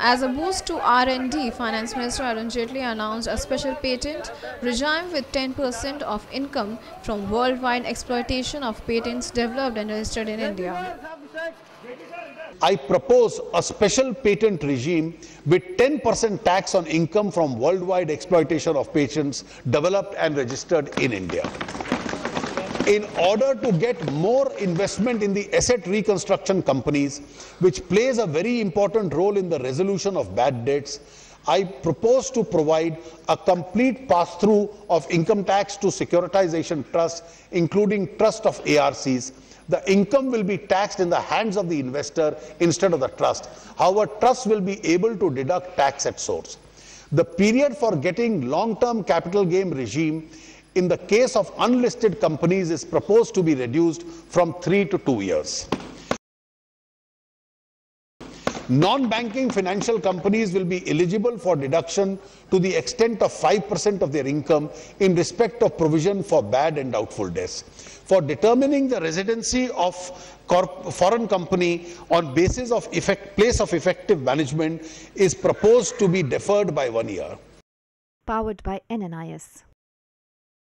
As a boost to R&D, Finance Minister Arun Jaitley announced a special patent regime with 10% of income from worldwide exploitation of patents developed and registered in India. I propose a special patent regime with 10% tax on income from worldwide exploitation of patents developed and registered in India. In order to get more investment in the asset reconstruction companies, which plays a very important role in the resolution of bad debts, I propose to provide a complete pass-through of income tax to securitization trusts, including trust of ARCs, the income will be taxed in the hands of the investor instead of the trust. However, trust will be able to deduct tax at source. The period for getting long-term capital gain regime in the case of unlisted companies is proposed to be reduced from three to two years. Non-banking financial companies will be eligible for deduction to the extent of 5% of their income in respect of provision for bad and doubtful debts. For determining the residency of foreign company on basis of effect, place of effective management is proposed to be deferred by one year. Powered by NNIS.